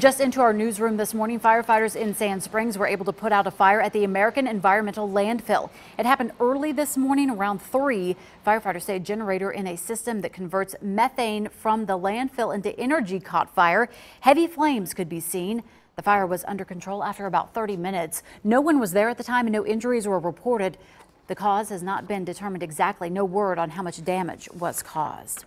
Just into our newsroom this morning, firefighters in Sand Springs were able to put out a fire at the American Environmental Landfill. It happened early this morning around 3. Firefighters say a generator in a system that converts methane from the landfill into energy caught fire. Heavy flames could be seen. The fire was under control after about 30 minutes. No one was there at the time and no injuries were reported. The cause has not been determined exactly. No word on how much damage was caused.